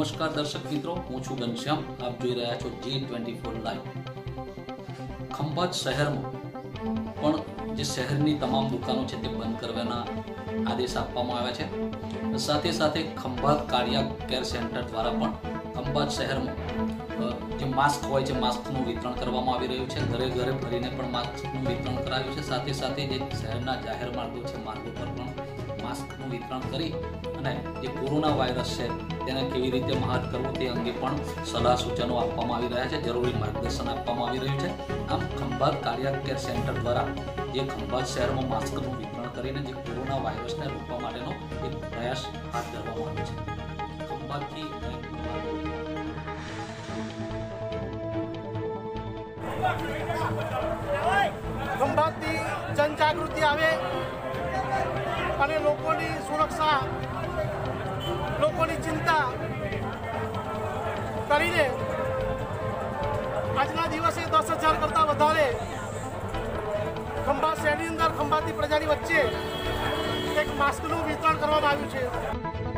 નમસ્કાર દર્શક મિત્રો, હું છું ઘનશ્યામ. આપ જોઈ રહ્યા છો G twenty four live Khambhat શહેરમાં પણ જે શહેરની તમામ દુકાનો છે તે બંધ કરવાના આદેશ આપવામાં આવ્યા છે. સાથે સાથે ખંભાત કાળિયા કેર સેન્ટર દ્વારા પણ ખંભાત શહેરમાં જે માસ્ક હોય છે, માસ્કનું વિતરણ કરવામાં આવી રહ્યું છે. ઘરે ઘરે ફરીને પણ માસ્કનું વિતરણ કરાયું છે. સાથે સાથે જે શહેરના જાહેર માર્ગો છે, માર્ગો પર વિતરણ કરી અને જે કોરોના વાયરસ છે તેને કેવી રીતે મહાર કરવો તે અંગે પણ સલાહ સૂચનો આપવામાં આવી રહ્યા છે, જરૂરી માર્ગદર્શન આપવામાં આવી રહ્યું છે. આમ ખંભાત કાર્ડિયાક કેર સેન્ટર દ્વારા જે ખંભાત શહેરમાં માસ્કનું વિતરણ કરીને જે કોરોના વાયરસને રોકવા માટેનો એક પ્રયાસ હાથ ધરવામાં આવ્યો છે. ખંભાતથી ખંભાતની જનજાગૃતિ આવે. અને લોકોની સુરક્ષા, લોકોની ચિંતા કરીને આજના દિવસે દસ હજાર કરતાં વધારે ખંભા શહેરની અંદર ખંભાતી પ્રજાની વચ્ચે એક માસ્કનું વિતરણ કરવામાં આવ્યું છે.